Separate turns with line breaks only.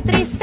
mi tristeza.